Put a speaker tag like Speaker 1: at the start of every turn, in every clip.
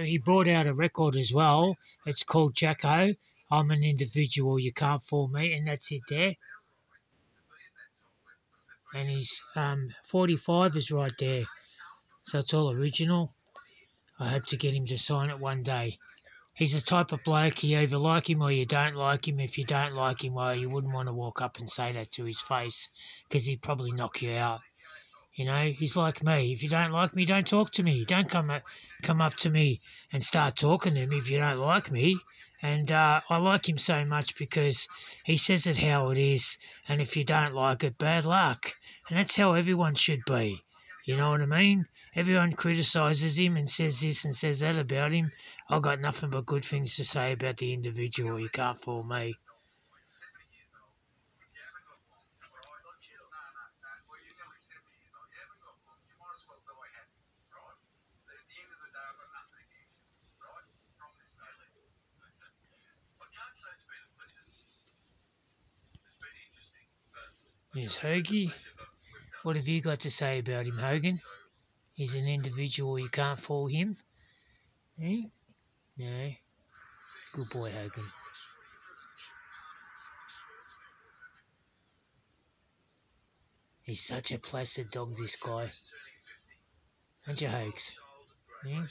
Speaker 1: He brought out a record as well. It's called Jacko. I'm an individual, you can't fool me, and that's it there. And his um, 45 is right there. So it's all original. I hope to get him to sign it one day. He's a type of bloke, you either like him or you don't like him. If you don't like him, well, you wouldn't want to walk up and say that to his face because he'd probably knock you out. You know, he's like me. If you don't like me, don't talk to me. Don't come up, come up to me and start talking to me if you don't like me. And uh, I like him so much because he says it how it is. And if you don't like it, bad luck. And that's how everyone should be. You know what I mean? Everyone criticises him and says this and says that about him. I've got nothing but good things to say about the individual. You can't fool me. Yes, Hoagie. What have you got to say about him, Hogan? He's an individual, you can't fool him. Eh? No. Good boy, Hogan. He's such a placid dog, this guy. Aren't you, Hoax? Yeah?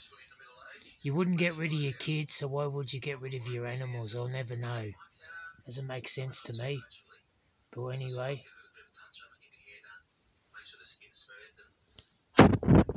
Speaker 1: You wouldn't get rid of your kids, so why would you get rid of your animals? I'll never know. Doesn't make sense to me. But anyway, has been smooth and